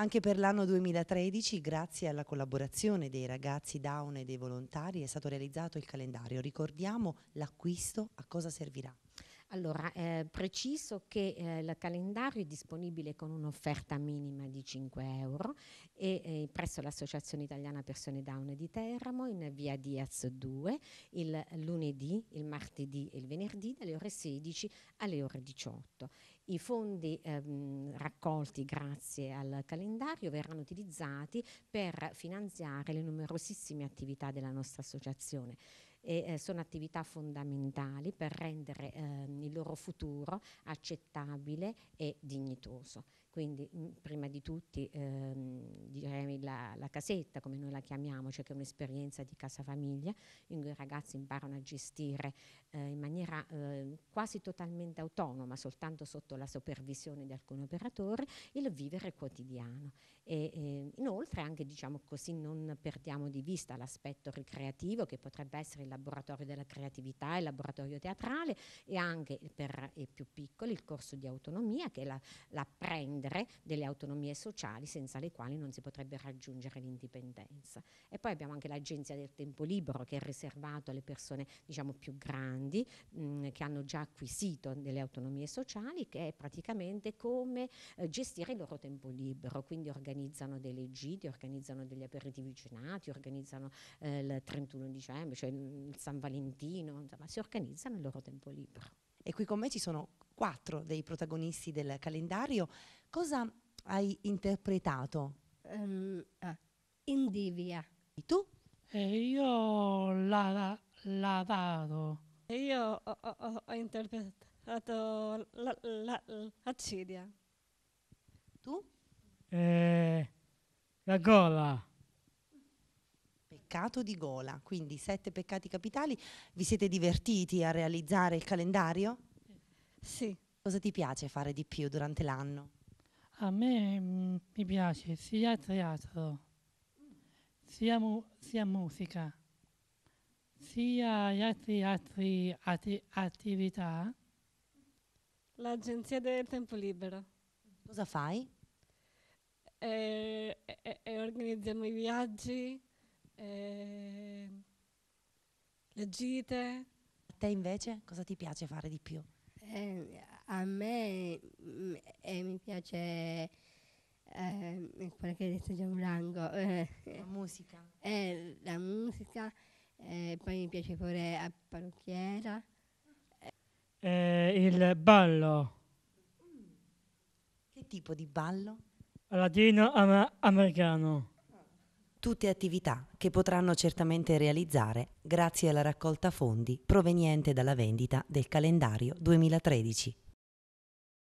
Anche per l'anno 2013, grazie alla collaborazione dei ragazzi Down e dei volontari, è stato realizzato il calendario. Ricordiamo l'acquisto, a cosa servirà? Allora, eh, preciso che eh, il calendario è disponibile con un'offerta minima di 5 euro e eh, presso l'Associazione Italiana Persone Down di Teramo in via Diaz 2 il lunedì, il martedì e il venerdì dalle ore 16 alle ore 18. I fondi ehm, raccolti grazie al calendario verranno utilizzati per finanziare le numerosissime attività della nostra associazione e eh, sono attività fondamentali per rendere eh, il loro futuro accettabile e dignitoso. Quindi mh, prima di tutti ehm, direi la, la, casetta, come noi la chiamiamo, cioè che è un'esperienza di casa famiglia in cui i ragazzi imparano a gestire eh, in maniera eh, quasi totalmente autonoma, soltanto sotto la supervisione di alcuni operatori, il vivere quotidiano. E, e inoltre anche diciamo così non perdiamo di vista l'aspetto ricreativo che potrebbe essere il laboratorio della creatività, il laboratorio teatrale e anche per i più piccoli il corso di autonomia che è la delle autonomie sociali senza le quali non si potrebbe raggiungere l'indipendenza. E poi abbiamo anche l'agenzia del tempo libero che è riservato alle persone diciamo più grandi mh, che hanno già acquisito delle autonomie sociali che è praticamente come eh, gestire il loro tempo libero, quindi organizzano delle gite, organizzano degli aperitivi cenati, organizzano eh, il 31 dicembre, cioè il San Valentino, insomma, si organizzano il loro tempo libero. E qui con me ci sono quattro dei protagonisti del calendario. Cosa hai interpretato? Um, ah, Indivia. E tu? E io la, la dado. E io ho, ho, ho interpretato la, la, la Cidia. Tu? Eh, la gola. Peccato di gola, quindi sette peccati capitali. Vi siete divertiti a realizzare il calendario? Sì. Cosa ti piace fare di più durante l'anno? A me mm, mi piace sia teatro, sia, mu- sia musica, sia gli altri, altri atti- attività. L'agenzia del tempo libero. Cosa fai? e, e, e organizziamo i viaggi, e le gite. A te invece cosa ti piace fare di più? Eh, a me mm, eh, mi piace eh, quello che hai detto Gianfranco. Eh, la musica. Eh, la musica, eh, poi mi piace pure a parrucchiera. Eh, il ballo. Che tipo di ballo? latino-americano. Tutte attività che potranno certamente realizzare grazie alla raccolta fondi proveniente dalla vendita del calendario 2013.